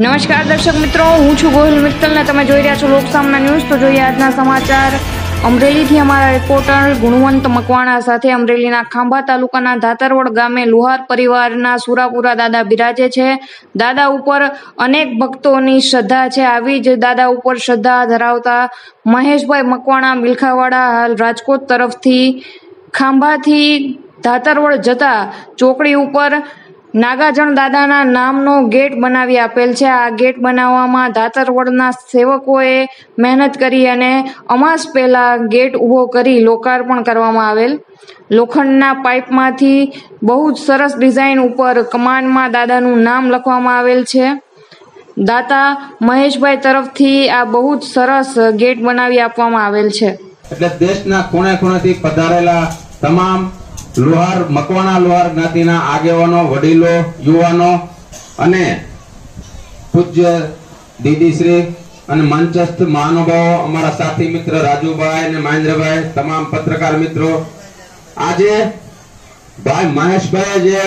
નમસ્કાર દર્શક મિત્રો, હું છું ગોહિલ મિત્તલ ને તમે જોઈ રહ્યા છો લોકસામના ન્યૂઝ. તો જોઈએ આજના સમાચાર. અમરેલીથી અમારા રિપોર્ટર ગુણવંત મકવાણા સાથે અમરેલીના ખાંભા તાલુકાના ધાતરવડ ગામે લુહાર પરિવારના સુરાપુરા દાદા બિરાજે છે. દાદા ઉપર અનેક ભક્તોની શ્રદ્ધા છે. આવી જ દાદા ઉપર શ્રદ્ધા ધરાવતા મહેશભાઈ મકવાણા મિલખાવાડા હાલ રાજકોટ તરફથી ખાંભાથી ધાતરવડ જતા ચોકડી ઉપર નાગાજણ દાદાના નામનો ગેટ બનાવી આપેલ છે. આ ગેટ બનાવવામાં ધાતરવડના સેવકોએ મહેનત કરી અને અમાસ પહેલાં ગેટ ઊભો કરી લોકાર્પણ કરવામાં આવેલ. લોખંડના પાઇપમાંથી બહુ જ સરસ ડિઝાઇન ઉપર કમાનમાં દાદાનું નામ લખવામાં આવેલ છે. દાતા મહેશભાઈ તરફથી આ બહુ જ સરસ ગેટ બનાવી આપવામાં આવેલ છે. એટલે દેશના ખૂણે ખૂણેથી પધારેલા તમામ લોહાર, મકવાણા લોહાર જ્ઞાતિના આગેવાનો, વડીલો, યુવાનો અને પૂજ્ય દીદીશ્રી અને મંચસ્થ મહાનુભાવો, અમારા સાથી મિત્ર રાજુભાઈ અને મહેન્દ્રભાઈ, તમામ પત્રકાર મિત્રો. આજે ભાઈ મહેશભાઈ જે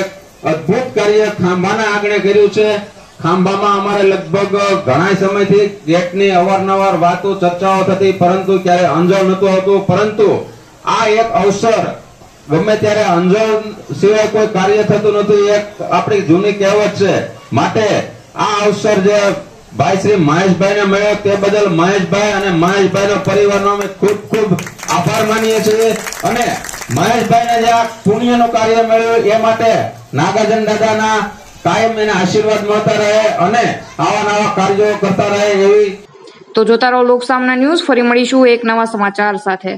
અદભુત કાર્ય ખાંભાના આગળ કર્યું છે. ખાંભામાં અમારે લગભગ ઘણા સમયથી ગેટની અવારનવાર વાતો, ચર્ચાઓ થતી, પરંતુ ક્યારે અંજળ નતું આવતું. પરંતુ આ એક અવસર ગમે ત્યારે અંજળ સિવાય કોઈ કાર્ય થતું નથી એક આપણી જૂની કહેવત છે. માટે આ અવસર જે ભાઈ શ્રી મહેશભાઈ ને મળ્યો તે બદલ મહેશભાઈ અને મહેશભાઈ નો પરિવારનો અમે ખૂબ ખૂબ આભાર માનીએ છીએ. અને મહેશભાઈ ને જે આ પુણ્યનું કાર્ય મળ્યું, એ માટે નાગાર્જુન દાદાના કાયમ એને આશીર્વાદ મળતા રહે અને આવા નવા કાર્યો કરતા રહે એવી તો જોતા રહો લોકસામના ન્યૂઝ, ફરી મળીશું એક નવા સમાચાર સાથે.